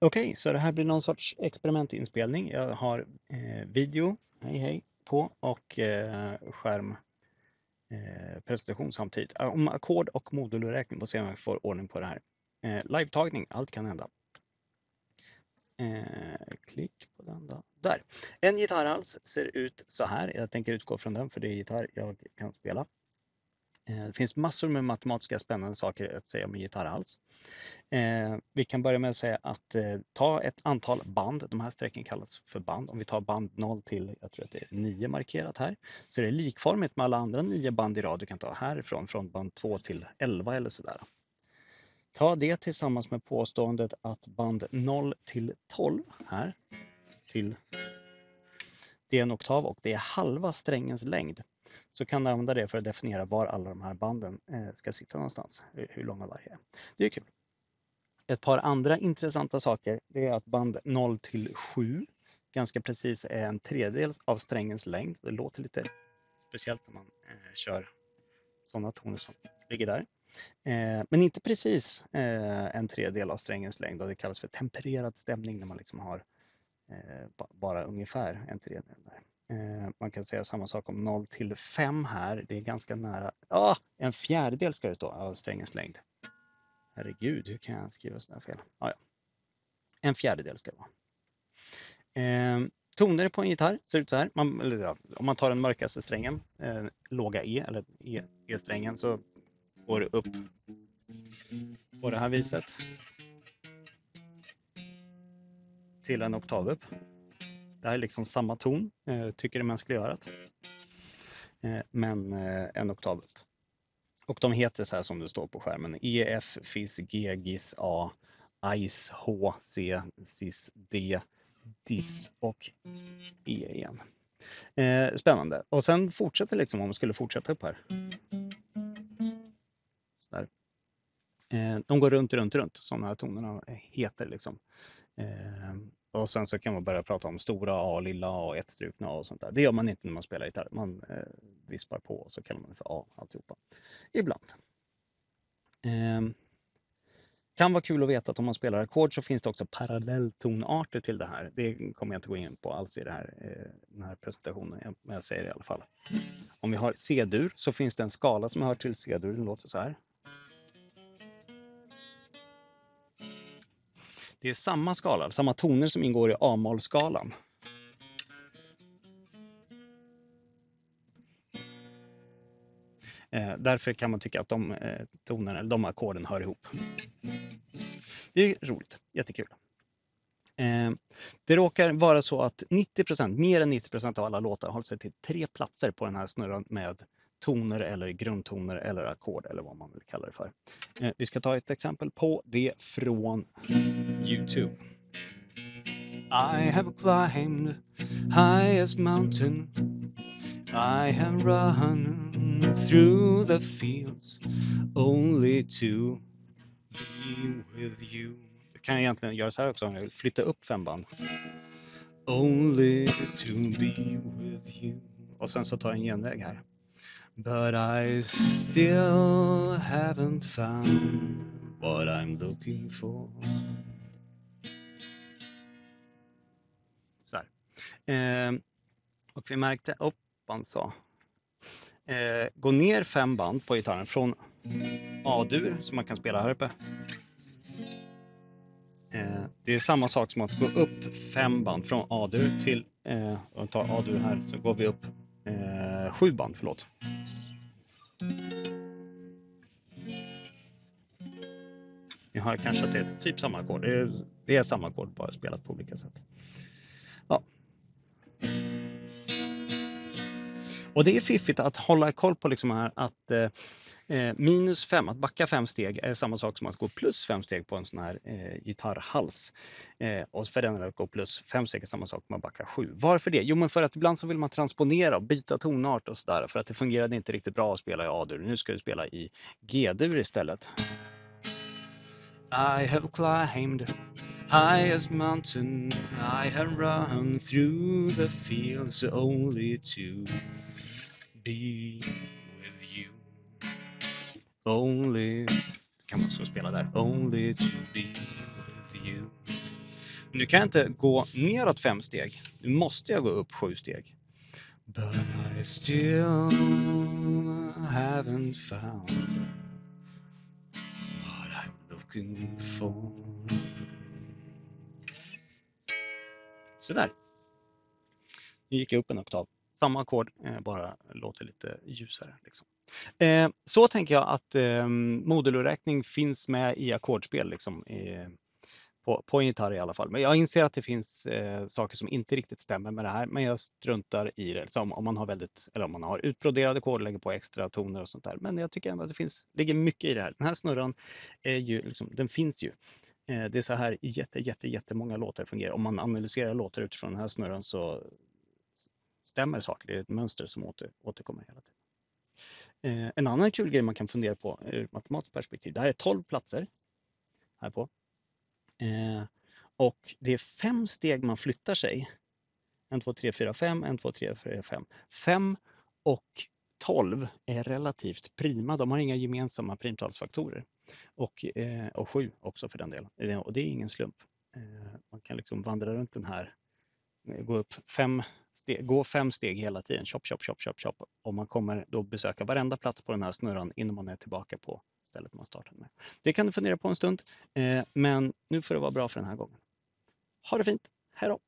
Okej, okay, så det här blir någon sorts experimentinspelning. Jag har eh, video, hej hej, på och eh, skärmpresentation eh, samtidigt. Om ackord och modulräkning, får se om jag får ordning på det här. Eh, live-tagning, allt kan hända. Eh, klick på den då. Där. En gitarrhals ser ut så här. Jag tänker utgå från den för det är gitarr jag kan spela. Eh, det finns massor med matematiska spännande saker att säga om en gitarr alls. Eh, vi kan börja med att säga att eh, ta ett antal band. De här strecken kallas för band. Om vi tar band 0 till, jag tror att det är 9 markerat här, så är det likformigt med alla andra 9 band i rad du kan ta härifrån, från band 2 till 11 eller sådär. Ta det tillsammans med påståendet att band 0 till 12 här till det är en oktav och det är halva strängens längd. Så kan du använda det för att definiera var alla de här banden eh, ska sitta någonstans, eh, hur långa varje är. Det är kul. Ett par andra intressanta saker det är att band 0 till 7 ganska precis är en tredjedel av strängens längd. Det låter lite speciellt när man eh, kör sådana toner som ligger där. Eh, men inte precis eh, en tredjedel av strängens längd och det kallas för tempererad stämning när man liksom har eh, bara ungefär en tredjedel. Där. Eh, man kan säga samma sak om 0 till 5 här. Det är ganska nära. Ah, en fjärdedel ska det stå av strängens längd. Herregud, hur kan jag skriva sådana fel? Ah, ja. En fjärdedel ska det vara. Eh, toner på en gitarr ser ut så här. Man, eller, ja, om man tar den mörkaste strängen, eh, låga E eller e, E-strängen, e så går det upp på det här viset. Till en oktav upp. Det här är liksom samma ton, eh, tycker det mänskliga örat. Eh, men eh, en oktav upp. Och de heter så här som det står på skärmen. EF, FIS, G, GIS, A, ICE, H, C, CIS, D, DIS och E igen. spännande. Och sen fortsätter liksom om man skulle fortsätta upp här. Så de går runt, runt, runt som de här tonerna heter. Liksom. Ehm, och sen så kan man börja prata om stora A, lilla A, ettstrukna A och sånt där. Det gör man inte när man spelar gitarr. Man eh, vispar på och så kallar man det för A alltihopa. Ibland. Eh, kan vara kul att veta att om man spelar ackord så finns det också parallelltonarter till det här. Det kommer jag inte gå in på alls i det här, eh, den här presentationen, men jag säger det i alla fall. Om vi har C-dur så finns det en skala som hör till C-dur, den låter så här. Det är samma skala, samma toner som ingår i A-mollskalan. Eh, därför kan man tycka att de eh, tonerna, eller de ackorden hör ihop. Det är roligt, jättekul. Eh, det råkar vara så att 90% mer än 90% av alla låtar håller sig till tre platser på den här snurran med toner eller grundtoner eller ackord eller vad man vill kalla det för. Eh, vi ska ta ett exempel på det från Youtube. I have climbed highest mountain I have run through the fields only to be with you. Jag kan egentligen göra så här också om jag vill flytta upp fem band. Only to be with you. Och sen så tar jag en genväg här. But I still haven't found what I'm looking for. Så här. Eh, och vi märkte, oppan sa. Eh, gå ner fem band på gitarren från A-dur som man kan spela här uppe. Eh, det är samma sak som att gå upp fem band från A-dur till, eh, och tar A-dur här, så går vi upp eh, sju band, förlåt. Ni hör kanske att det är typ samma ackord. Det är, det är samma ackord, bara spelat på olika sätt. Ja. Och det är fiffigt att hålla koll på liksom här att Eh, Eh, minus fem, att backa fem steg är samma sak som att gå plus fem steg på en sån här eh, gitarrhals. Eh, och för den att gå plus fem steg är samma sak som att backa sju. Varför det? Jo, men för att ibland så vill man transponera och byta tonart och sådär för att det fungerade inte riktigt bra att spela i A-dur. Nu ska du spela i G-dur istället. I have climbed highest mountain I have run through the fields only to be Only, kan man så spela där. Only to be with you. Nu kan jag inte gå neråt fem steg. Nu måste jag gå upp sju steg. But I still haven't found what I'm looking for. Sådär. Nu gick jag upp en oktav. Samma ackord, eh, bara låter lite ljusare. Liksom. Eh, så tänker jag att eh, finns med i ackordspel liksom, på, på en gitarr i alla fall. Men jag inser att det finns eh, saker som inte riktigt stämmer med det här, men jag struntar i det. Så om man har väldigt, eller om man har utbroderade ackord, lägger på extra toner och sånt där. Men jag tycker ändå att det finns, ligger mycket i det här. Den här snurran är ju, liksom, den finns ju. Det är så här jätte, jätte, jättemånga låtar fungerar. Om man analyserar låtar utifrån den här snurran så stämmer saker. Det är ett mönster som åter, återkommer hela tiden. Eh, en annan kul grej man kan fundera på eh, ur matematiskt perspektiv. Det här är 12 platser här på. Eh, och det är fem steg man flyttar sig. 1, 2, 3, 4, 5, 1, 2, 3, 4, 5. 5 och 12 är relativt prima. De har inga gemensamma primtalsfaktorer. Och, eh, och 7 också för den delen. Eh, och det är ingen slump. Eh, man kan liksom vandra runt den här, gå upp fem steg, gå fem steg hela tiden, chop, chop, chop, chop, chop. Och man kommer då besöka varenda plats på den här snurran innan man är tillbaka på stället man startade med. Det kan du fundera på en stund, eh, men nu får det vara bra för den här gången. Ha det fint, hej då!